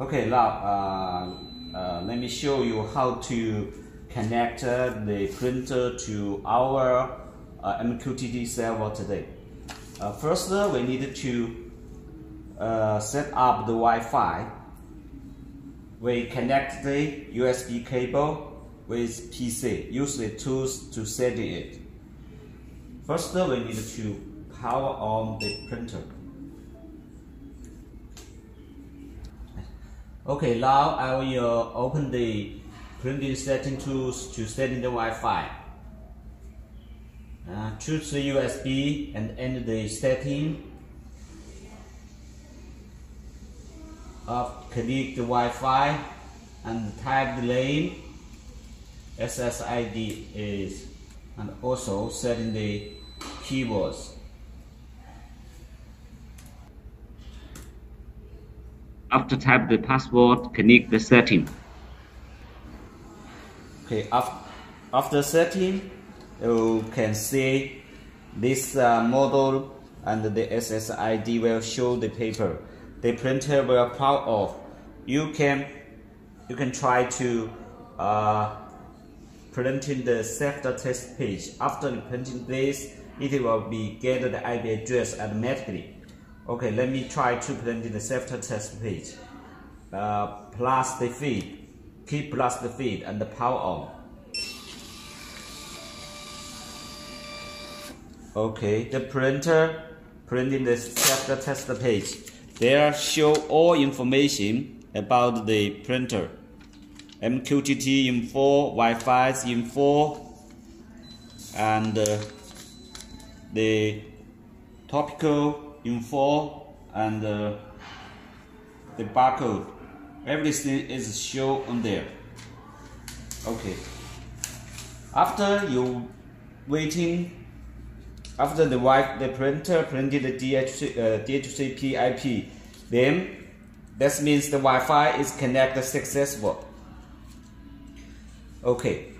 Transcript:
Okay, now uh, uh, let me show you how to connect uh, the printer to our uh, MQTT server today. Uh, first, uh, we need to set up the Wi-Fi. We connect the USB cable with PC. Use the tools to set it. First, we need to power on the printer. Okay, now I will uh, open the printing setting tools to setting the Wi-Fi. Uh, choose the USB and enter the setting. Uh, connect the Wi-Fi and type the name SSID is and also setting the keywords. After type the password, connect the setting. Okay, after, after setting, you can see this uh, model and the SSID will show the paper. The printer will power off. You can you can try to uh, printing the self-test page. After printing this, it will be get the IP address automatically. Okay, let me try to print the self-test page. Uh, plus the feed, keep plus the feed and the power on. Okay, the printer printing the self-test page. There show all information about the printer. MQTT info, Wi-Fi info, and uh, the topical info and uh, the barcode. Everything is shown on there. Okay. After you waiting, after the wi the printer printed the DHC, uh, DHCP IP, then that means the Wi-Fi is connected successful. Okay,